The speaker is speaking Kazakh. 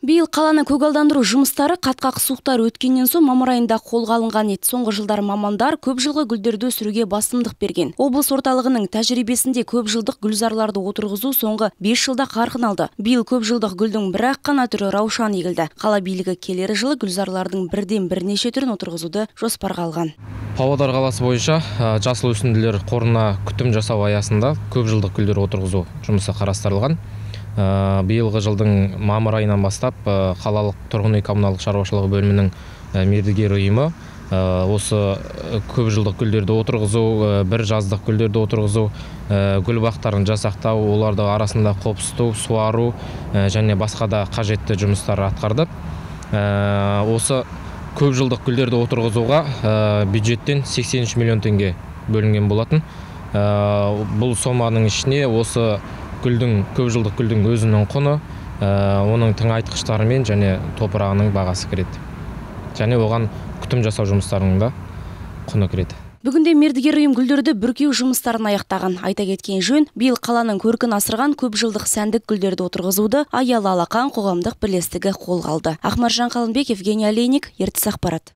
биыл қаланы көгалдандыру жұмыстары қатқақ суықтар өткеннен соң мамыр айында қолға алынған еді. Соңғы жылдары мамандар көп жылғы гүлдерді өсіруге басымдық берген. Облыс орталығының тәжірибесінде көп жылдық гүлзарларды отырғызу соңғы 5 жылда қарқын алды. Биыл көп жылдық гүлдің бір ақ қана түрі раушан егілді. Қала билігі келер жылы гүлзарлардың бірден бірнеше түрін отырғызуды жоспарға алған. Павлодар қаласы бойынша жасыл өсінділер қорына күтім жасау аясында көп жылдық гүлдер отырғызу жұмысы қарастырылған. Э, биылғы жылдың мамыр айынан бастап э, қалалық тұрғын үй коммуналдық шаруашылығы бөлімінің э, мердігер ұйымы осы көп жылдық гүлдерді отырғызу бір жаздық гүлдерді отырғызу гүл бақтарын жасақтау оларды арасында қопсыту суару және басқа да қажетті жұмыстар атқарды осы көп жылдық гүлдерді отырғызуға бюджеттен 83 миллион теңге бөлінген болатын. Бұл соманың ішіне осы гүлдің көп жылдық гүлдің өзінің құны ә, оның тыңайтқыштары және топырағының бағасы кіреді. Және оған күтім жасау жұмыстарының да құны кіреді. Бүгінде мердігер ұйым гүлдерді бүркеу жұмыстарын аяқтаған. Айта кеткен жөн биыл қаланың көркін асырған көп жылдық сәндік гүлдерді отырғызуды аялы алақан қоғамдық бірлестігі қолға алды. Ақмаржан қалынбек евгений олейник ертіс ақпарат.